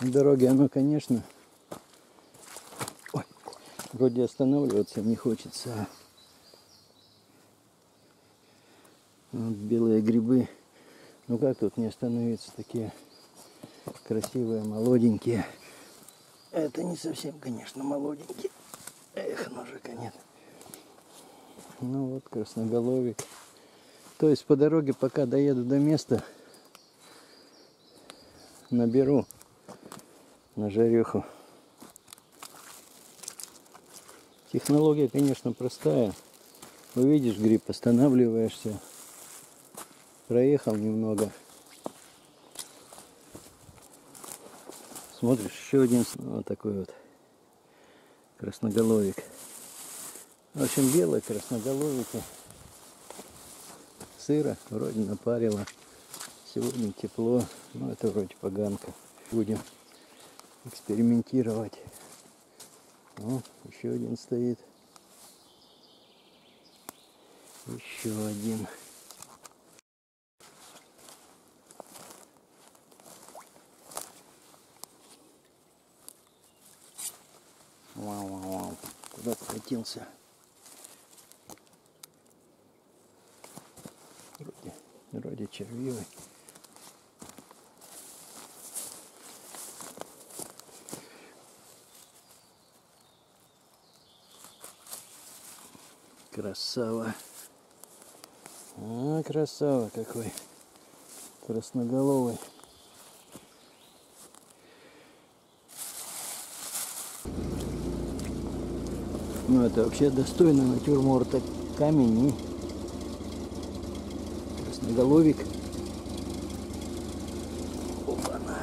Дороге оно, конечно, ой, вроде останавливаться не хочется. а Вот белые грибы. Ну как тут не остановиться? Такие красивые, молоденькие. Это не совсем, конечно, молоденькие. Эх, ножика нет. Ну вот красноголовик. То есть по дороге, пока доеду до места, наберу на жареху. Технология, конечно, простая. Увидишь гриб, останавливаешься, проехал немного. Смотришь, еще один вот такой вот красноголовик. В общем, белые красноголовики. Сыро вроде напарило. Сегодня тепло, но это вроде поганка. Будем экспериментировать. О, еще один стоит. Еще один. Вау, вау, вау. Куда скатился? Вроде, вроде червивый. Красава. А, красава какой. Красноголовый. Ну, это вообще достойно натюрморта камень красноголовик. Опа-на.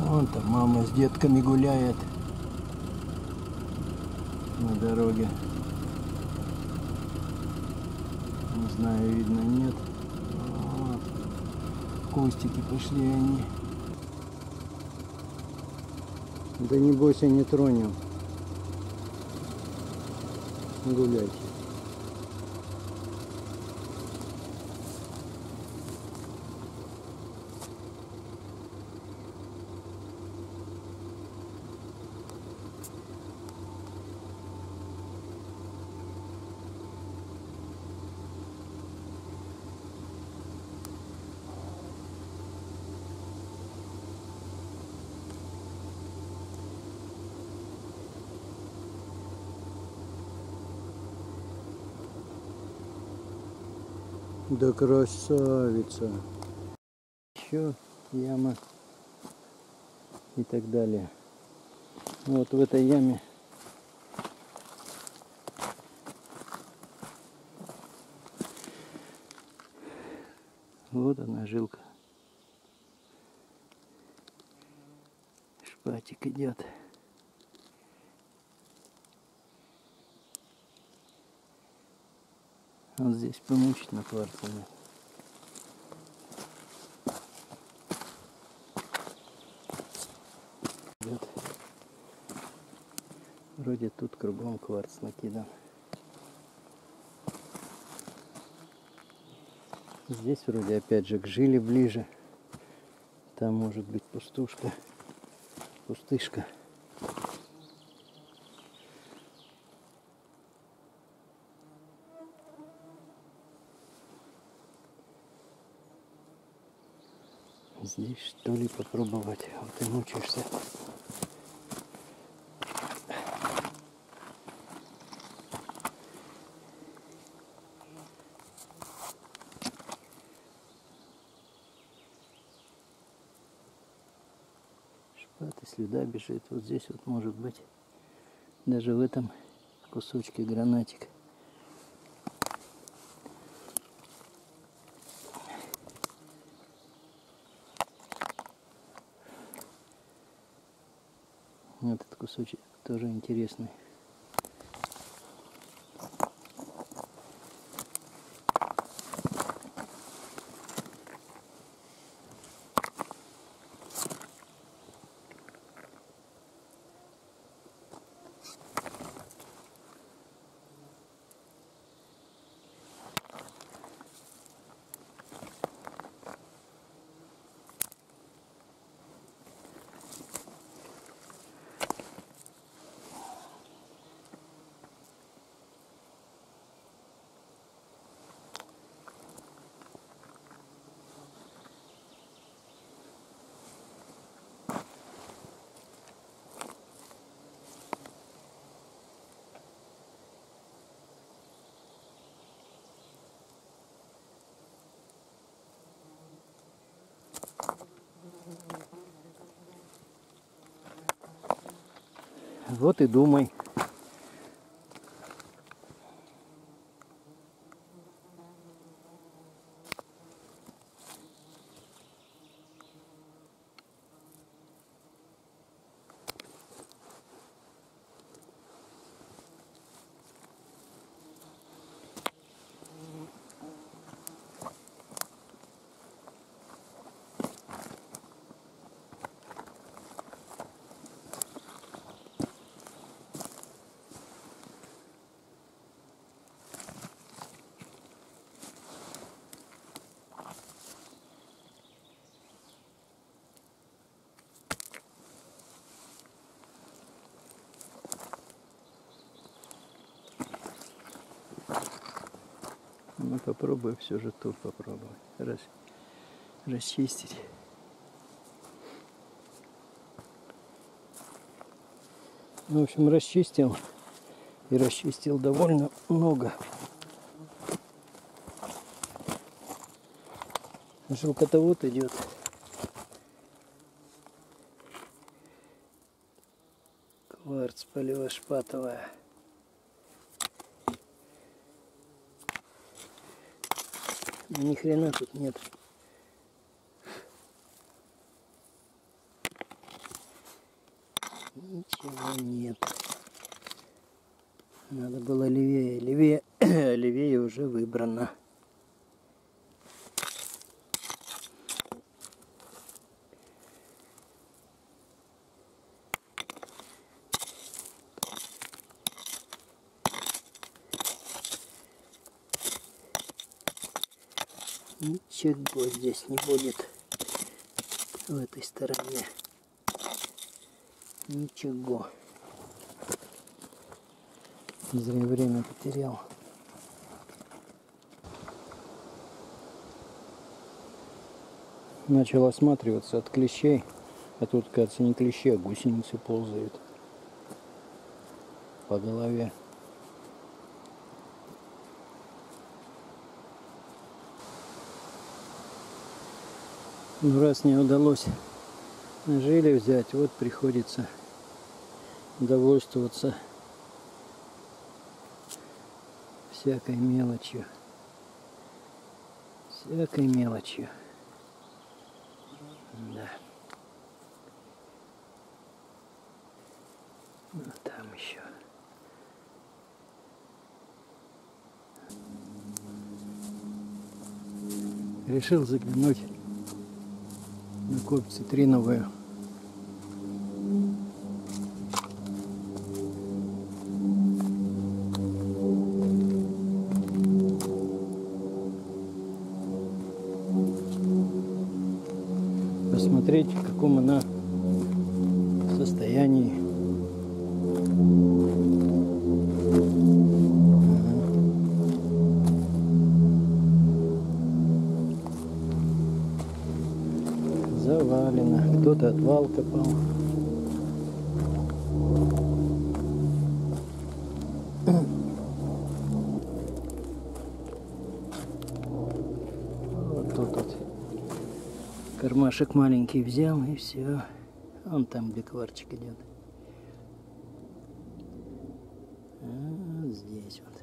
Вон там мама с детками гуляет на дороге. Не знаю, видно, нет. Вот. Кустики пошли они. Да не бойся, не тронем. Гуляйте. Да красавица. Еще яма и так далее. Вот в этой яме вот она жилка. Шпатик идет. Вот здесь помучить на кварцами. Идет. Вроде тут кругом кварц накидан. Здесь вроде опять же к жили ближе. Там может быть пустушка. Пустышка. Здесь что ли попробовать? Вот ты мучаешься. Шпат и следа бежит. Вот здесь вот может быть даже в этом кусочке гранатик. Этот кусочек тоже интересный. Вот и думай. Попробуй все же тут попробуй. Раз, расчистить. Ну, в общем, расчистил. И расчистил довольно много. Шелкотовод идет. Кварц полевошпатовая. Ни хрена тут нет. Ничего нет. Надо было левее. Левее, левее уже выбрано. Ничего здесь не будет в этой стороне. Ничего. Зря время потерял. Начал осматриваться от клещей. А тут, кажется, не клещи, а гусеницы ползают по голове. Ну, раз не удалось жили взять, вот приходится довольствоваться всякой мелочью. Всякой мелочью. Да. Ну, там еще. Решил заглянуть на коп цитриновую. Посмотреть, в каком она состоянии. Отвал копал. Вот тут вот кармашек маленький взял и все. Он там, где идет. А, здесь вот.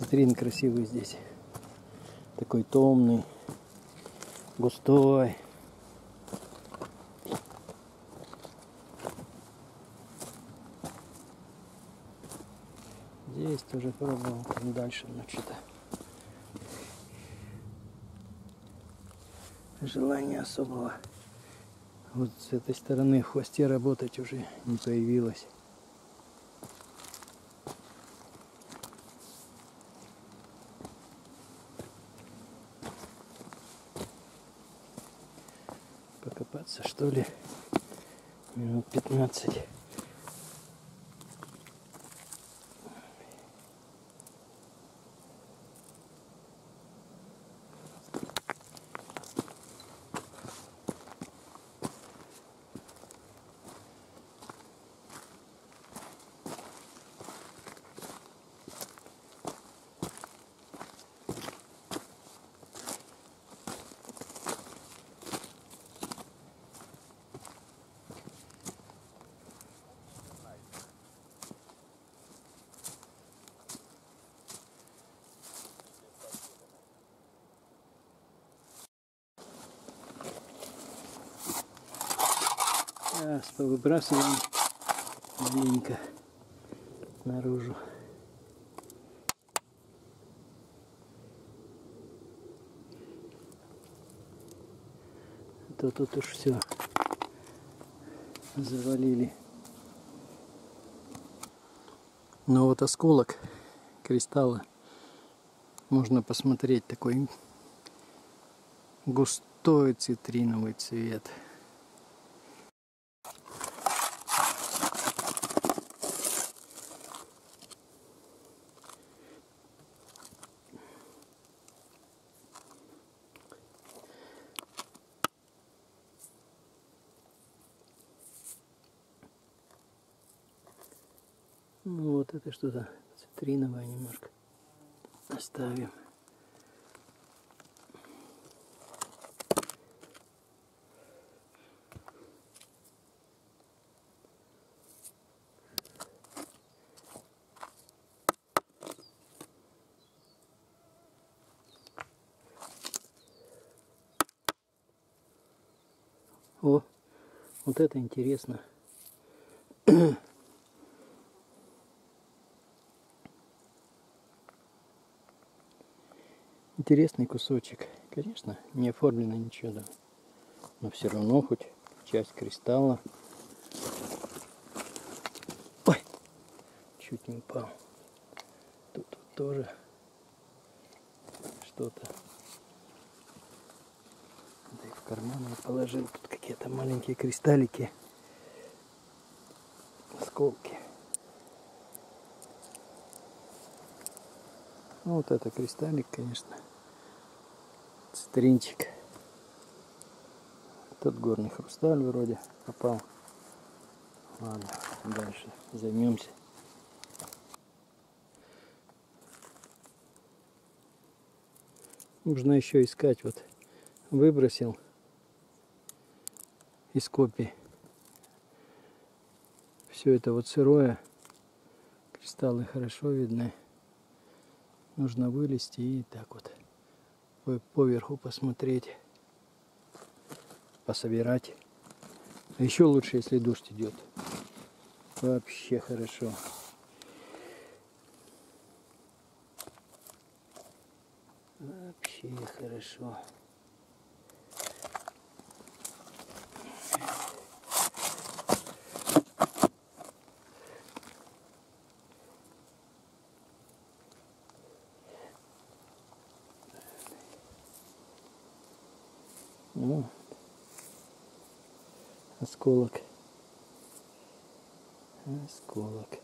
Цитрин красивый здесь. Такой томный, густой. Здесь тоже пробовал, там дальше, но желания особого вот с этой стороны в хвосте работать уже не появилось. Что ли? Минут 15 Раз повыбрасываем маленько наружу. А то тут уж все завалили. Но вот осколок кристалла можно посмотреть такой густой цитриновый цвет. Ну вот это что-то цитриновое немножко. Оставим. О, вот это интересно. Интересный кусочек. Конечно, не оформлено ничего, да. Но все равно хоть часть кристалла. Ой, чуть не упал. Тут, тут тоже что-то. Да и в карман я положил. Тут какие-то маленькие кристаллики. Осколки. Ну, вот это кристаллик, конечно. Цитринчик. Тут горный хрусталь вроде попал. Ладно, дальше займемся. Нужно еще искать. Вот выбросил из копий. Все это вот сырое. Кристаллы хорошо видны. Нужно вылезти и так вот поверху посмотреть, пособирать. А еще лучше, если дождь идет. Вообще хорошо. Вообще хорошо. Ну, осколок. Осколок.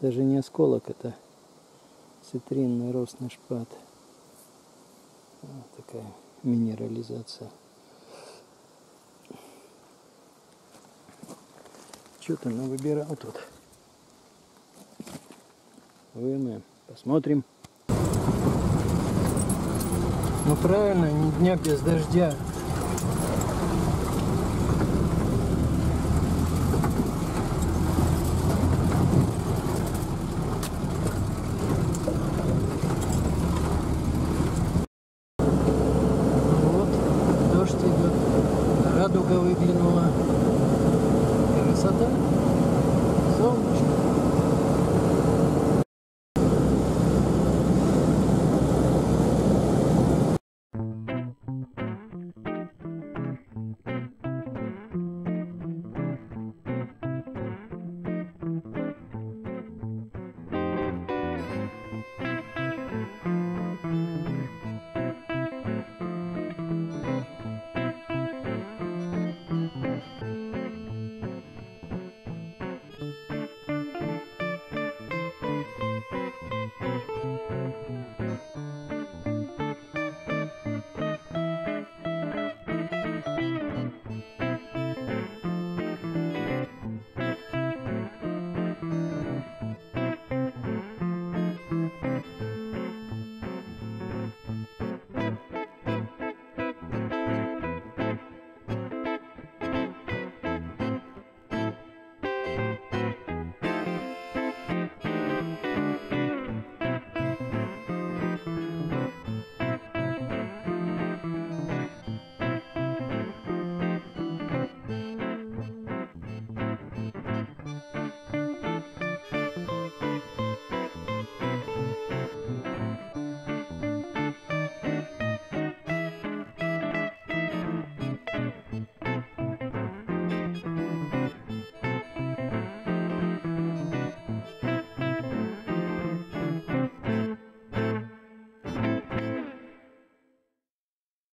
Даже не осколок, это цитринный ростный шпат. Вот такая минерализация. Что-то выбирал тут. Вымоем. Посмотрим. Ну правильно, ни дня без дождя.